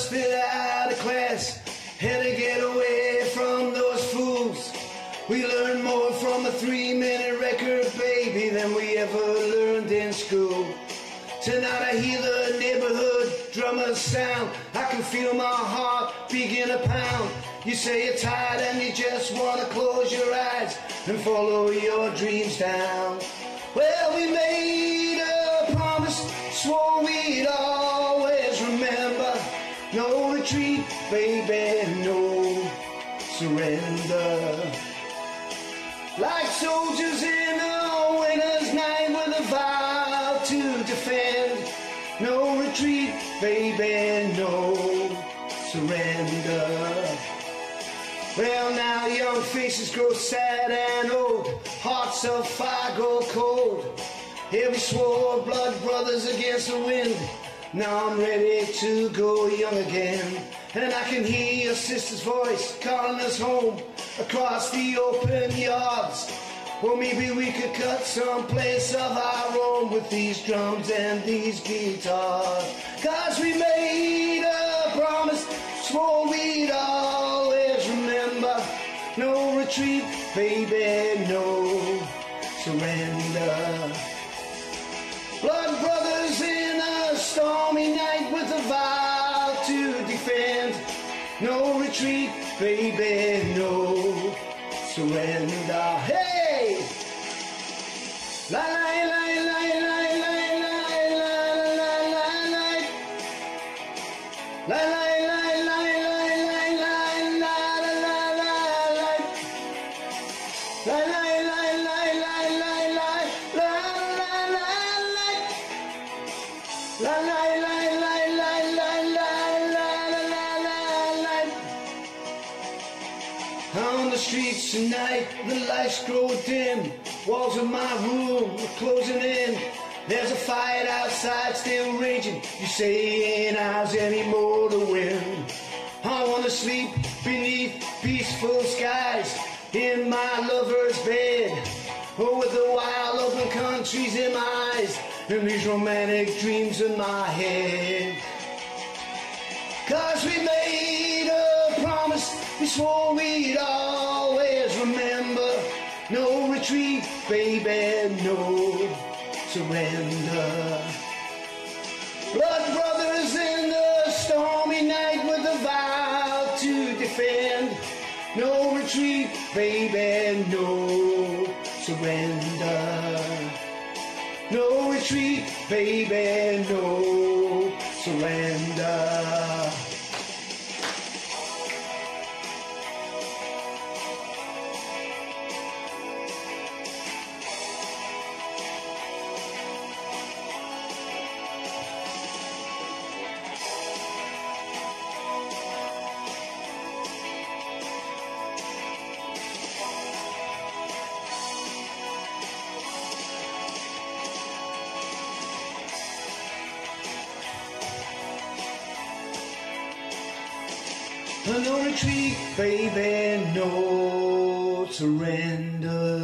just been out of class. Had to get away from those fools. We learned more from a three minute record, baby, than we ever learned in school. Tonight I hear the neighborhood drummers sound. I can feel my heart begin to pound. You say you're tired and you just wanna close your eyes and follow your dreams down. Well, we made a promise, swore retreat, baby, no surrender. Like soldiers in a winter's night with a vow to defend. No retreat, baby, no surrender. Well, now young faces grow sad and old, hearts of fire grow cold. Here we swore blood brothers against the wind. Now I'm ready to go young again. And I can hear your sister's voice calling us home across the open yards. Well, maybe we could cut some place of our own with these drums and these guitars. Cause we made a promise, swore we'd always remember. No retreat, baby, no surrender. Blood brothers in No retreat, baby, no surrender. Hey! La la la la la la la la la la la La la la la la la la streets tonight, the lights grow dim. Walls of my room are closing in. There's a fight outside still raging. You say ain't ours anymore to win. I wanna sleep beneath peaceful skies in my lover's bed. Oh, with the wild open countries in my eyes and these romantic dreams in my head. Cause we made a promise, we swore we'd always remember. No retreat, baby, no surrender. Blood brothers in the stormy night with a vow to defend. No retreat, baby, no surrender. No retreat, baby, no surrender. No retreat, baby, no surrender.